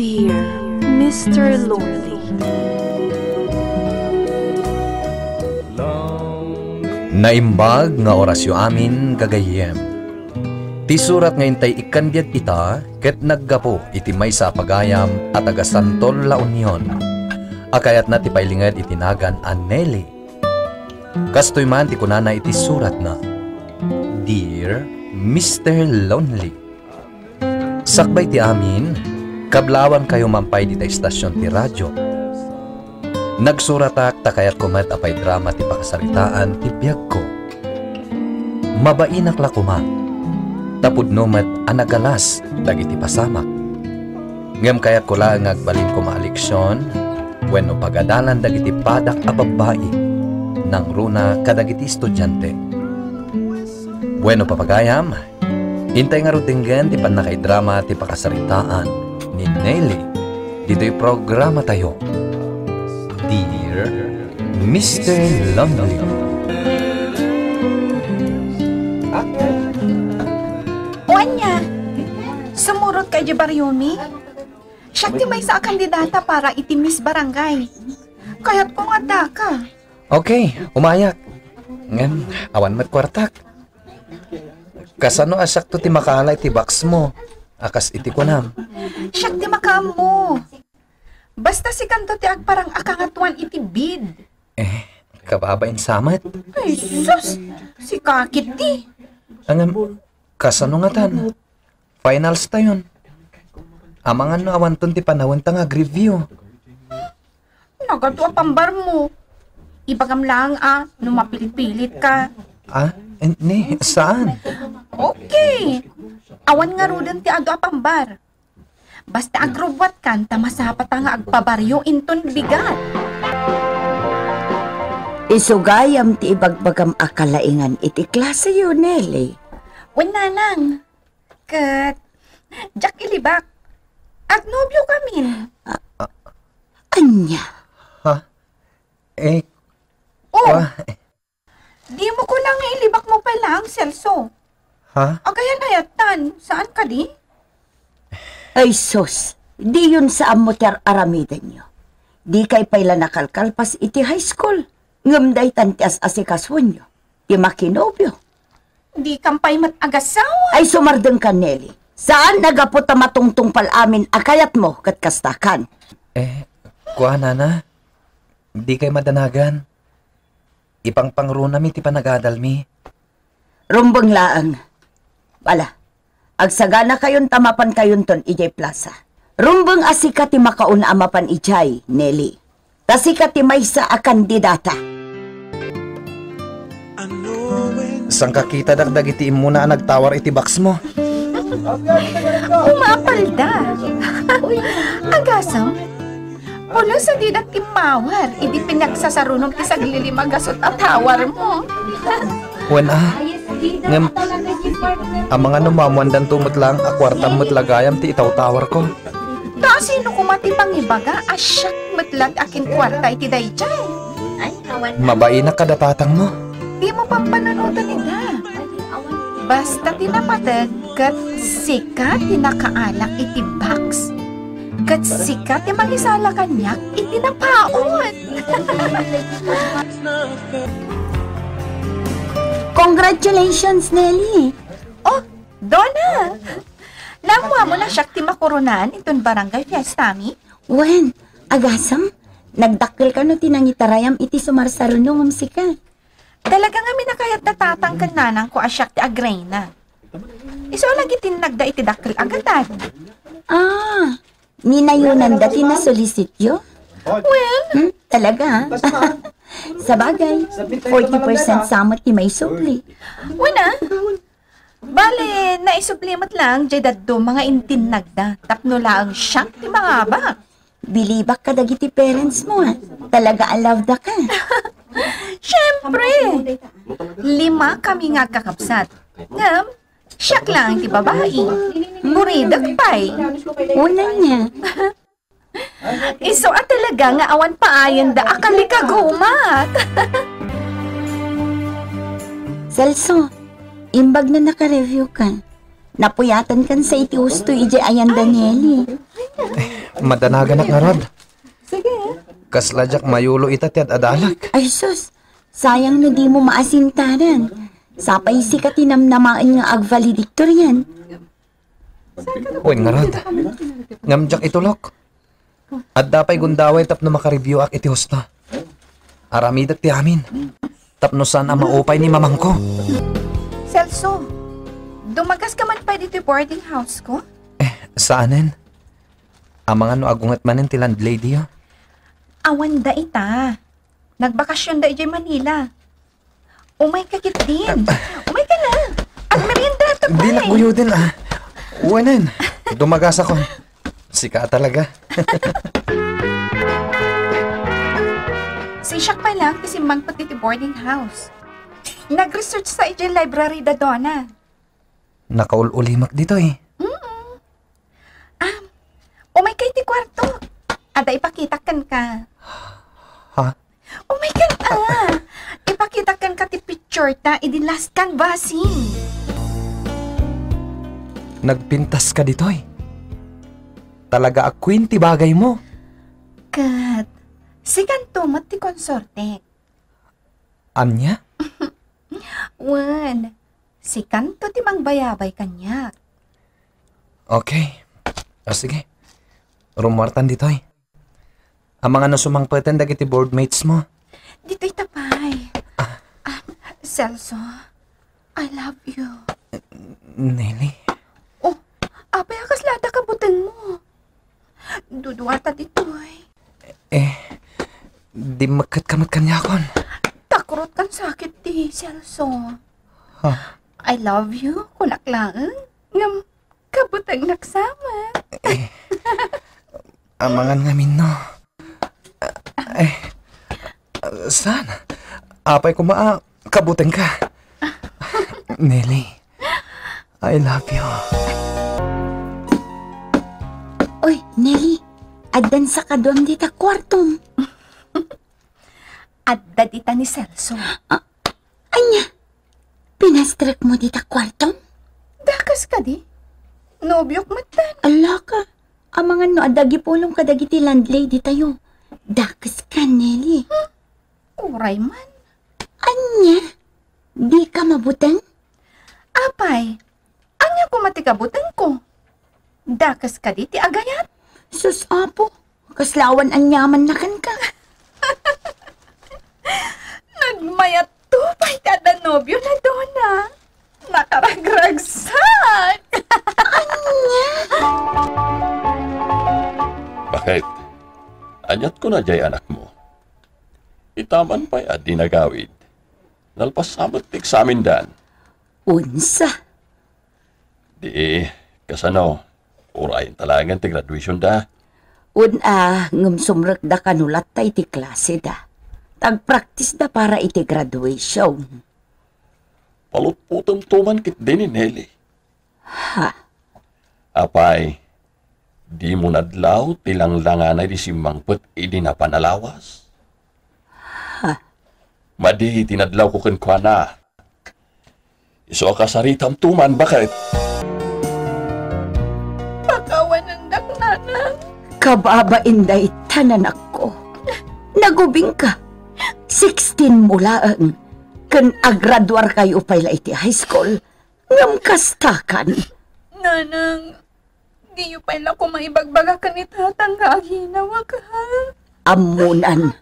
Dear Mr. Lonely. Naimbag nga orasyo amin gagayem. Ti surat ngayon tay ikandyat ita, ket naggapo iti may sa pagayam at agasantol la union. Akayat na ti pailingad itinagan an Nelly. Kastoy man ti kunana iti surat na, Dear Mr. Lonely. Sakbay ti amin, kablawan kayo mampay di ta istasyon ti radyo. Nagsuratak takayat kumat apay drama ti pakasaritaan ti biyag ko. Mabainak la kuma. Tapod numat anagalas dagiti pasamak. Ngem kayat ko lang agbalin ko maaliksyon wenno pagadalan dagiti padak a babae nang runa kadagiti estudyante. Bueno papagayam, hintay nga rutinggan ti panakay drama ti pakasaritaan Nelly dito'y programa tayo. Dear Mr. Lonely. Wanya, sumurot kay Jabaryomi. Siya ti may sa kandidata para iti Miss Barangay. Kaya't kung ada ka. Okay, umayak. Ngem, awan mat kwartak. Kasano asak to ti makala iti box mo. Akas iti kunam. Siya ti makamo. Basta si kanto ti agparang akangatuan iti bid. Eh, kababain samat. Ay, sus! Si kakit ti. Angam, kasano nga tan? Finals tayon. Amangan no awan ton ti panahon ta nga review. Nagadwa pambar mo. Ibagam lang ah, numapilit-pilit ka. Ah, eh, ni, saan? Okay. Awan nga rudan ti ado apambar. Basta agrobwat kan, tamasapat nga agpabaryo inton bigat. Isugayam ti ibagbagam akalaingan iti klase yun, Nelly. Wala lang. Kat, Jack ilibak. Agnobyo kami. Anya, Eh, Oh, eh, di mo ko lang ilibak mo pa lang, Celso. Ha? Agayan hayatan, saan ka di? ay sus, di yun sa amuter aramiden nyo. Di kay paila nakalkalpas iti high school. Ngamday tantias asikaswan nyo. Di makinobyo. Di kampay mat-agasawa. Ay sumardeng ka, Nelly. Saan nagapot na matungtung palamin akayat mo kat kastakan? Eh, kwa nana? Di kay madanagan. Ipang pangruna mi ti panagadal mi. Rumbang laang. Bala, agsagana kayon tamapan kayon ton Ijay Plaza. Rumbang asika ti makauna amapan Ijay, Nelly. Tasika ti may sa a kandidata. Sang kakita dagdag iti muna ang nagtawar iti box mo. Umapalda. Agasam. Pulo sa didat timawar, idi pinagsasarunong ti saglilimagasot at tawar mo. Wen ah, ngem, ang mga numamuandan tumot lang, akwartam mo't lagayam ti itaw tawar ko. Ta sino kumati pangibaga, asyak matlag akin kwarta iti dayjay. Mabai na kadatatang mo. Di mo pampananutan nila. Basta tinapatag kat sikat tinakaalak iti box. Kat sikat ti mangisala kanyak iti napaon. Congratulations, Nelly! Oh, Donna! Namuha mo na siya ti makurunan itong barangay fiesta mi? Wen, agasam, nagdakkel ka no tinangitarayam iti sumarsarunong umsika. Talaga nga minakayat na tatangkan nanang ko asyak ti agrena. Iso lagi tinagda iti dakkel agatan. Ah, ninayunan dati na solisityo? Well, Hmm, talaga? Sa bagay, 40% samot ti may supli. Wala. Bale, naisuplimot lang, jay daddo mga intinagda. Tapno lang siyang ti mga bak. Bilibak ka dagiti parents mo, ha? Talaga love da ka. Siyempre! Lima kami nga kakapsat. Ngam, siyak lang ti babae. Buridag pa'y. Una niya. Iso at talaga nga awan paayon da akali ka gumat. Celso, imbag na naka-review ka. Napuyatan kan sa iti husto ije ayan Danieli. madanagan nga rod. Sige. Kasladyak mayulo ita ti adalak. Ay sus, sayang na di mo maasintaran. Sapay si katinamnamaan nga ag-valedictor yan. Uy nga rod. Ngamjak itulok. At dapay gundaway tap na makareview ak iti hosta. Aramidat ti amin. Tapno saan ang maupay ni mamang ko. Celso, dumagas ka man pa dito boarding house ko? Eh, saanen? Ang mga no agungat manin ti landlady oh. Awan da ita. Nagbakasyon da ijay Manila. Umay ka kit din. Umay ka na. At merienda to pa Di nakuyo din ah. Uwanan. Dumagas ako. Sika talaga. Si Shak pa lang kisimbang pati ti boarding house. Nag-research sa ijay library da dona. Nakaulimak dito eh. Umay kay ti kwarto. Ada ipakitakan ka. Ha? Umay ka na. Ipakitakan ka ti picture ta idi last canvassing. Nagpintas ka dito eh. Talaga akwin ti bagay mo. Kat, si kantumat ti konsorte. Anya? Wan, si kanto ti mangbayabay kanya. Okay. O sige. Rumartan dito eh. Ang mga nasumangpatan dagiti boardmates mo. Dito'y tapay. Ah, Celso, I love you. Nelly. Oh, apay akas lata ka butang mo. Duduwata dito'y. Eh, di magkat-kamat kanya kon. Takurot kan sakit di, Celso. Ha? I love you, kunaklaan. Ngam, kabutang naksama. Ang mga ngamin no. Eh, saan? Apay ko maa, kabutang ka. Nelly, I love you. Uy, Nelly, adan sa kadwam dita kwartom. At dadita ni Celso. Anya, pinastrek mo dita kwartom? Dakas ka di. Nobyok matan. Ala ka, ang mga no adagi pulong kadagiti landlady tayo. Dakas ka, Nelly. Uray man. Anya, di ka mabutang? Apay, anya ko matikabutang ko. Dakas ka di ti agayat. Sus, apo, kaslawan ang yaman na kan ka. Nagmayat to pa'y kada nobyo na dona. Nakaragragsak. Bakit? Anyat ko na jay anak mo. Itaman pa'y at di nagawid. Nalpasamot tik sa amin dan. Unsa, Di, kasano, urayin talagang ti graduation da. un a ngum sumrek da kanulat ta iti klase da. Tag-practice da para iti graduation. Palutputom tuman kit din ni Nelly. Ha, Apay, di mo nadlaw tilang langanay di simbangput idi na panalawas. Madi tinadlaw ko ken kwa na. Iso ka sa ritam tuman bakit? Pakawan kababain da tanan ako. Nagubing ka. 16 mula ang kan agradwar kayo pala iti high school. Ngam kastakan. Nanang, di yu pala ko maibagbaga ka ni tatang gaginawa ka. Amunan.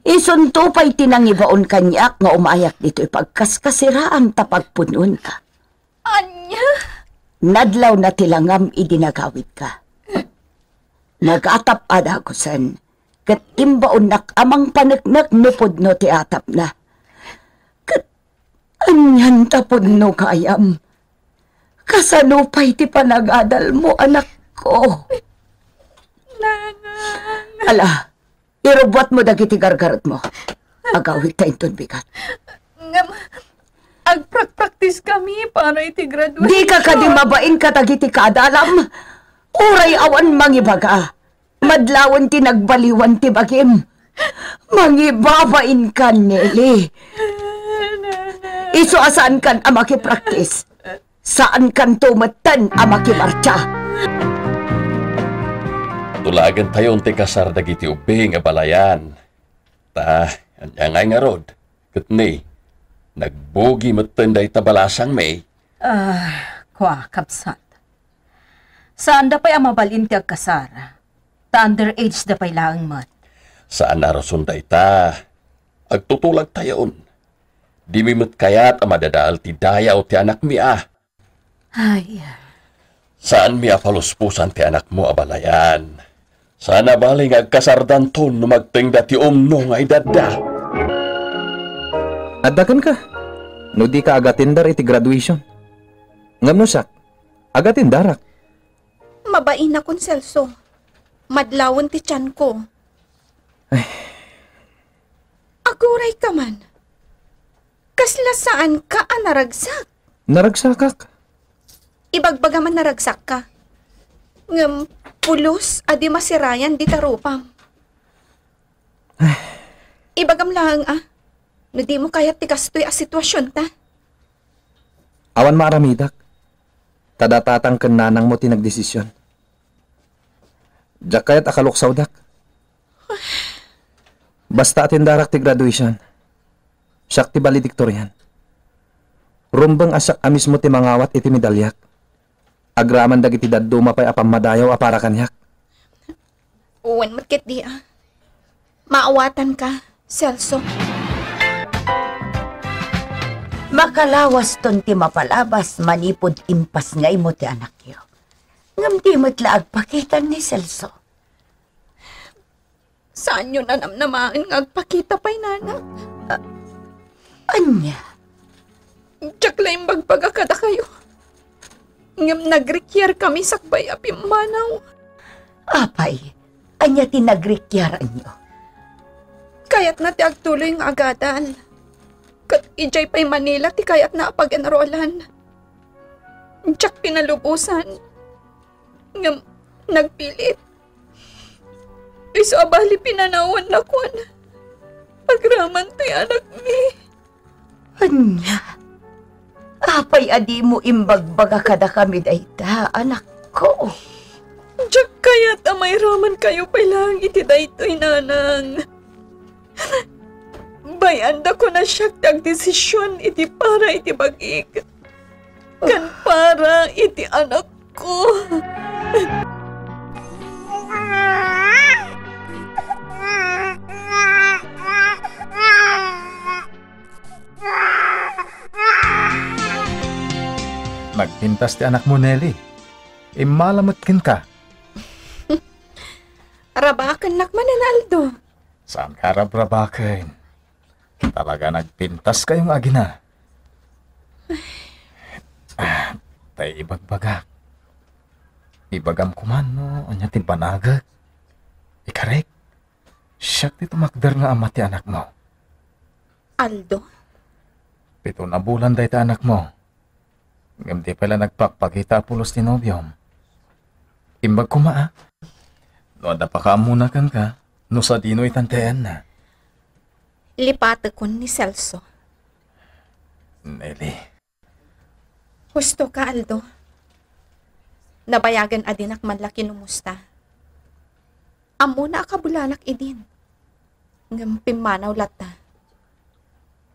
Isunto pa'y tinangibaon kanyak nga umayak dito ipagkaskasira ang tapagpunon ka. Anya? Nadlaw na tilangam idinagawid ka. Nagatap ada ko san. Kat imbaon nak amang panagnak nupod no ti atap na. Kat anyan tapod no kayam. Kasanupay ti panagadal mo anak ko. Nanang. Ala, irobot mo dagiti gargarot mo. Agawid ta inton bigat. Ngam, agprak-practice kami para iti graduation. Di ka kadi mabain ka dagiti kaadalam. Uray awan mangibaga. Madlawan ti nagbaliwan ti bagim. Mangibabain ka, Nelly. Iso asaan kan amaki practice? Saan kan tumatan amaki marcha? Tulagan tayo ti kasar dagiti ubing nga balayan. Ta, anya nga nga rod. Katni, nagbogi matenday tabalasang may. Kwa, kapsat. Saan da pa'y amabalin ti agkasara? Ta underage da pa'y laang mat. Saan narason day ta? Agtutulag tayon. Di mi met kayat ang madadaal ti daya o ti anak mi ah. Ay, Saan mi apaluspusan ti anak mo abalayan? Sana bali nga agkasardan ton no magtingda ti umno nga idadda. Adakan ka. No di ka agatindar iti graduation. Ngam no sak, agatindarak. Mabain akong Celso. Madlawon ti tiyan ko. Aguray ka man. Kasla saan ka anaragsak? Naragsakak. Ibagbaga man naragsak ka. Ngam, pulos, adi masirayan di tarupam. Ibagam lang ah. No di mo kaya tikastoy a sitwasyon ta. Awan maaramidak. Tadatatang kananang mo tinagdesisyon. Diyak kaya't akaluksaw dak. Basta atindarak ti graduation. Siyak ti valedictorian. Rumbang asak amis mo ti mangawat iti medalyak. Agraman dagiti daduma pa'y apamadayaw apara kanyak. Uwan matkit di ah. Maawatan ka, Celso. Makalawas ton ti mapalabas, manipod impas nga imo ti anak yo. Ngam di mo't laag pakitan ni Celso. Saan yun nanamnamaan nga agpakita pa'y nanak? Anya, Diyak lang bagbaga kada kayo. Ngam nagrekyar kami sakbay apim manaw. apay, anya tinagrekyaran nyo. Kayat na ti agtuloy nga agadan. Kat ijay pa'y Manila ti kayat na pag-enrollan. Diyak pinalubusan. Ngam nagpilit. Iso abali pinanawan na kwan. Pagraman ti anak mi. Anya, apay adi mo imbagbaga kada kami dayta, anak ko. Diyak kayat amay raman kayo pa'y lang iti daytoy nanang. Bayanda ko na siya tag desisyon iti para iti bagig. Kan para iti anak ko. Nagpintas ti anak mo, Nelly. Imalamotkin ka. Rabakan nakman na Aldo. Saan ka rabrabakin? Talaga nagpintas kayong agina. Ah, tay ibagbaga. Ibagam ko man, no? Anya tin panagag. Ikarek. Siyak ti tumakder nga ama ti anak mo. Aldo? Pito na bulan day ti anak mo. Ngam di pala nagpakpagita pulos ti nobyom. Imbag kuma ah. No, ada pa ka muna kan ka. No sa dino itantean na. Lipata ko ni Celso. Nelly. Husto ka, Aldo. Nabayagan adinak man laki numusta. Amo na akabulalak idin. Ngam pimanaw lata.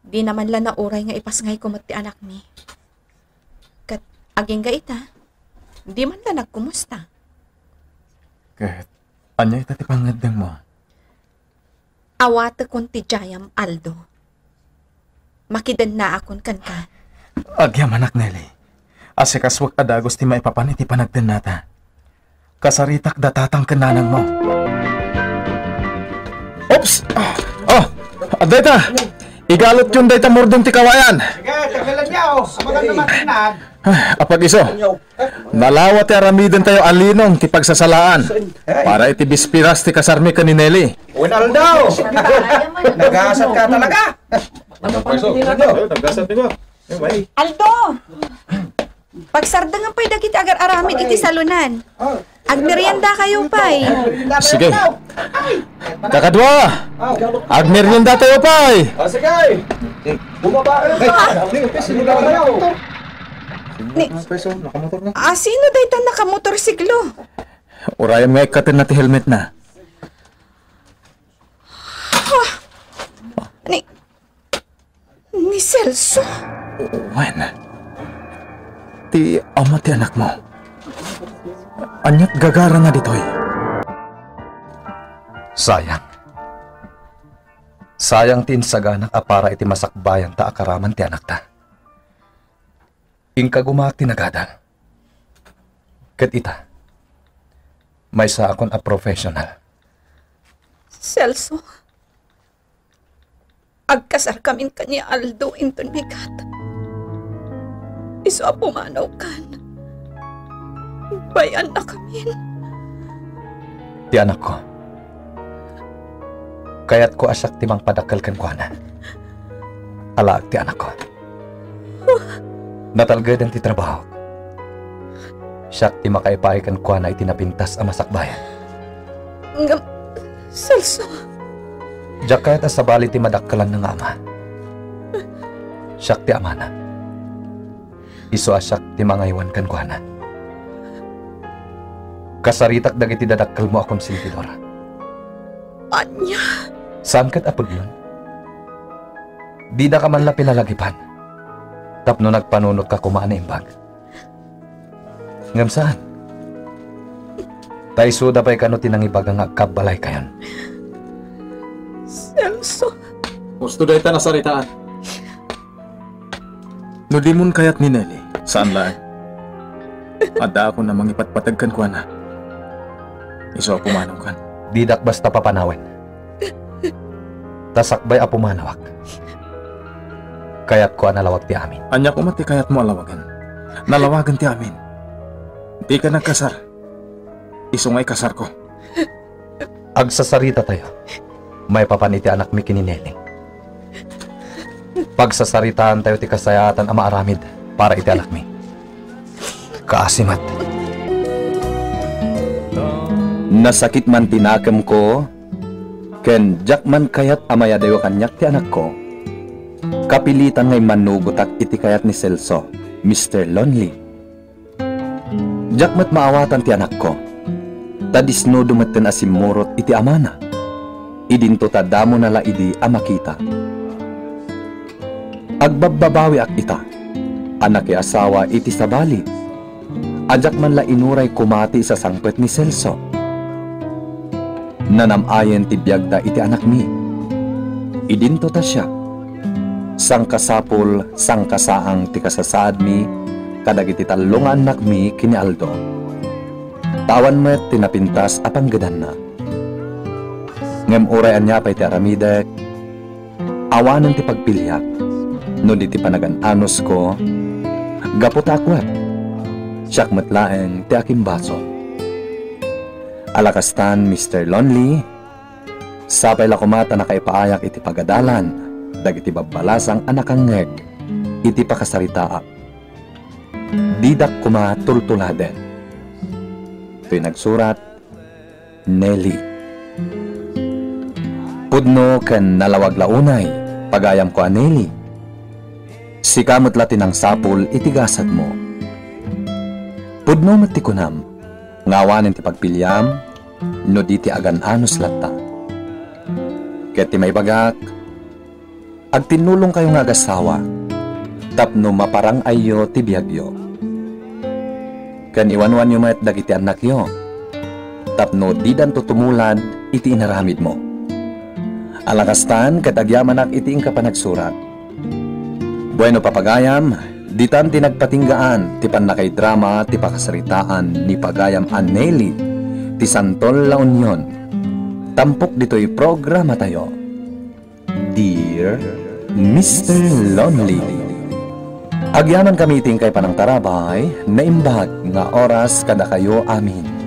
Di naman la na uray nga ipasngay ko ti anak mi. Kat aging ga ita, di man la nagkumusta. Kahit anya itati pangadang mo. Awata kon ti Jayam Aldo. Makidan na akon kan ka. Agyam anak Nelly. Asikas wag adagos ti maipapan iti panagdan nata. Kasaritak datatang kananang mo. Oops! Oh! Adeta! Igalot yun dayta murdong ti kawayan. Sige, tagalan niya oh. Amagan naman tinag. Apag iso, nalawat ti aramiden tayo alinong ti pagsasalaan para iti bispiras ti kasarmi ka ni Nelly. Winaldo! Nagasat ka talaga. Aldo! Pagsardangan pa'y dagiti agar aramid iti salunan. Agmerienda kayo pa'y. Sige. Kakadwa! Agmerienda tayo pa'y! Oh, sige. Bumaba ka na. Sino ka kayo? Ah, sino day tan nakamotorsiklo? Urayan nga ikatin na ti helmet na. Ni... Ni Celso? Wen. Ti ama ti anak mo. Anyat gagara nga ditoy. Sayang. Sayang tin sagana ka para iti masakbayan ta akaraman ti anak ta. Ingka gumaak tinagadan. Kat ita, may sa akon a professional. Celso? Agkasar kamin kanya Aldo inton mikat. Iso pumanaw kan. Bayan na kamin. Ti anak ko. Kaya't ko asak timang padakal kan kuana. Alaag ti anak ko. Natalgad ang ti trabaho. Siyak ti makaipay kan kuana itinapintas ang masakbayan. Ngam... Celso? Diyak kaya't sa bali ti madakkalan ng ama. Siyak ti amana. Iso asak ti mga iwan kan kuana. Kasaritak dagiti dadakkal mo akong siltidora. Anya? Saan kat apod nun? Di da ka man la pinalagipan. Tapno nagpanunot ka kumaan na imbag. Ngam saan? Tay suda pa'y kano tinangibag ang agkabalay kayon. Celso? Gusto dahi ta nasaritaan. No di mon kayat ni Nelly. Saan lang? Ada ako namang ipatpatagkan ko na. Iso pumanaw kan. Di dak basta papanawin. Tasakbay apumanawak. Kaya't ko analawag ti amin. Anya ko mati kayat mo alawagan. Nalawagan ti amin. Di ka nagkasar. Iso nga'y kasar ko. Agsasarita tayo. May papaniti anak mi kinineling. Pagsasaritaan tayo ti kasayatan ama aramid para iti anak mi. Kaasimat. Nasakit man tinakam ko, ken jak man kayat amaya dayo kanyak ti anak ko. Kapilitan ngay manugutak iti kayat ni Celso, Mr. Lonely. Jak mat maawatan ti anak ko. Tadisno dumaten asimurot iti amana. Idinto tadamo na la idi amakita. Agbababawi ak ita. Anak asawa iti sabali. Ajak man la inuray kumati sa sangpet ni Celso. Nanamayen ti biyagda iti anak mi. Idinto ta siya. Sangkasapol, sangkasaang ti kasasaad mi, kadagiti talungan anak mi kini Aldo. Tawan met tinapintas apanggadan na. Ngem uray anya pa'y ti aramidek, awanan ti pagpilyak, no di ti panagan-anos ko, gapot akwat, siyak matlaeng ti aking baso. Alakastan, Mr. Lonely, sapay lakumata na kay paayak iti pagadalan, dagiti babalasang anakangeg, iti pakasaritaak. Didak kuma tultuladen. Ito'y nagsurat, Nelly. Pudno ken nalawag launay, pagayam ko a Nelly. Sikamot latin ang sapul itigasad mo. Pudno matikunam, ngawanin ti pagpilyam, no di ti agan anos latta. Ket ti may bagak, ag tinulong kayo nga agasawa, tapno maparang ayo ti biyagyo. Kan iwanwan yung met dagiti anak yo, tapno di dan tutumulan iti inaramid mo. Alakastan katagyaman ak iti ing kapanagsurat. Bueno papagayam, ditan tinagpatinggaan ti panakay drama ti pakasaritaan ni Pagayam Anneli ti Santol La Union. Tampok dito'y programa tayo. Dear Mr. Lonely. Agyaman kami iting kay panang tarabay na imbag nga oras kada kayo amin.